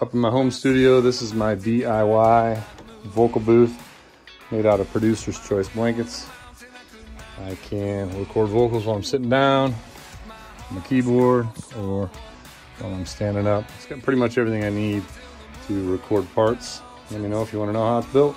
up in my home studio. This is my DIY vocal booth made out of producer's choice blankets. I can record vocals while I'm sitting down on the keyboard or while I'm standing up. It's got pretty much everything I need to record parts. Let me know if you want to know how it's built.